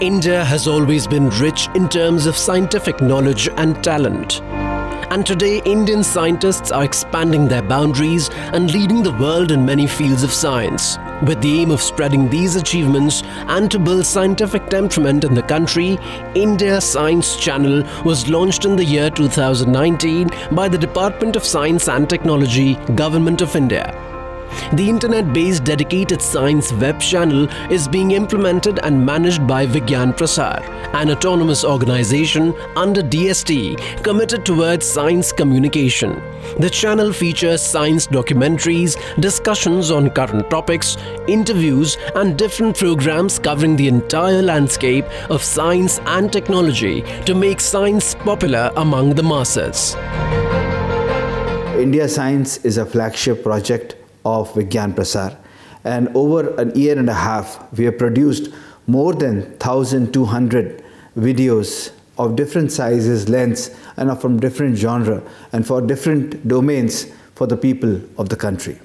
India has always been rich in terms of scientific knowledge and talent. And today, Indian scientists are expanding their boundaries and leading the world in many fields of science. With the aim of spreading these achievements and to build scientific temperament in the country, India Science Channel was launched in the year 2019 by the Department of Science and Technology, Government of India. The internet-based dedicated science web channel is being implemented and managed by Vigyan Prasar, an autonomous organization under DST committed towards science communication. The channel features science documentaries, discussions on current topics, interviews and different programs covering the entire landscape of science and technology to make science popular among the masses. India Science is a flagship project of Vigyan Prasar. And over an year and a half, we have produced more than 1,200 videos of different sizes, lengths, and from different genre, and for different domains for the people of the country.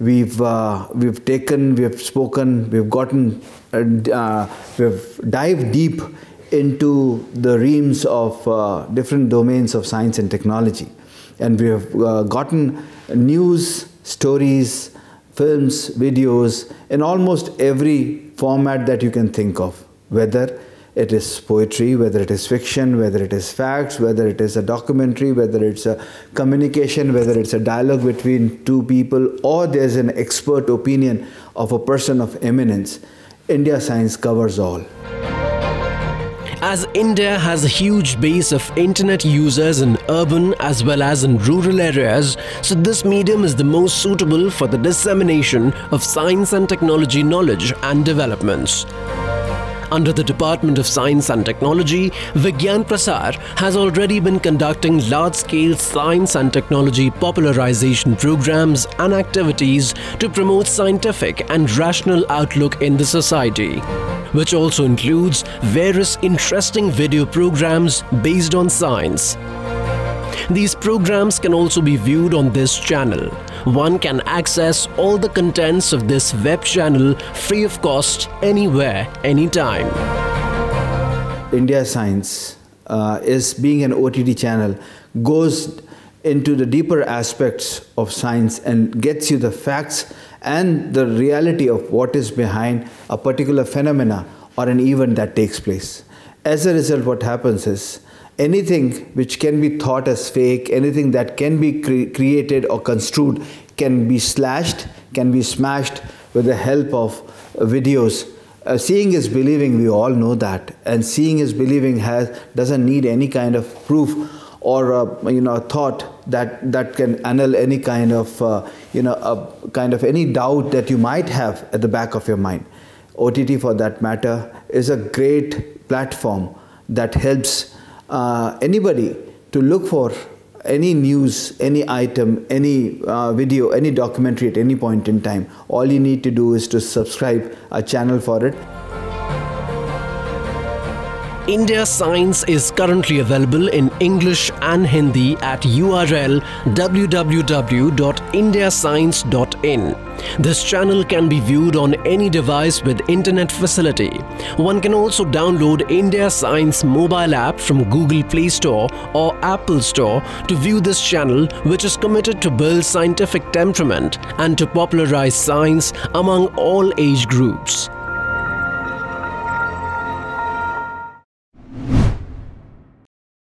We've, uh, we've taken, we've spoken, we've gotten, uh, we've dived deep into the realms of uh, different domains of science and technology. And we have uh, gotten news, stories, films, videos, in almost every format that you can think of, whether it is poetry, whether it is fiction, whether it is facts, whether it is a documentary, whether it's a communication, whether it's a dialogue between two people, or there's an expert opinion of a person of eminence. India Science covers all. As India has a huge base of internet users in urban as well as in rural areas, so this medium is the most suitable for the dissemination of science and technology knowledge and developments. Under the Department of Science and Technology, Vigyan Prasar has already been conducting large-scale science and technology popularization programs and activities to promote scientific and rational outlook in the society which also includes various interesting video programs based on science. These programs can also be viewed on this channel. One can access all the contents of this web channel free of cost anywhere, anytime. India Science uh, is being an OTT channel goes into the deeper aspects of science and gets you the facts and the reality of what is behind a particular phenomena or an event that takes place. As a result, what happens is anything which can be thought as fake, anything that can be cre created or construed can be slashed, can be smashed with the help of videos. Uh, seeing is believing, we all know that. And seeing is believing has, doesn't need any kind of proof or uh, you know thought that that can annul any kind of uh, you know a kind of any doubt that you might have at the back of your mind ott for that matter is a great platform that helps uh, anybody to look for any news, any item, any uh, video, any documentary at any point in time. All you need to do is to subscribe a channel for it. India Science is currently available in English and Hindi at URL www.indiascience.in. This channel can be viewed on any device with internet facility. One can also download India Science mobile app from Google Play Store or Apple Store to view this channel which is committed to build scientific temperament and to popularize science among all age groups.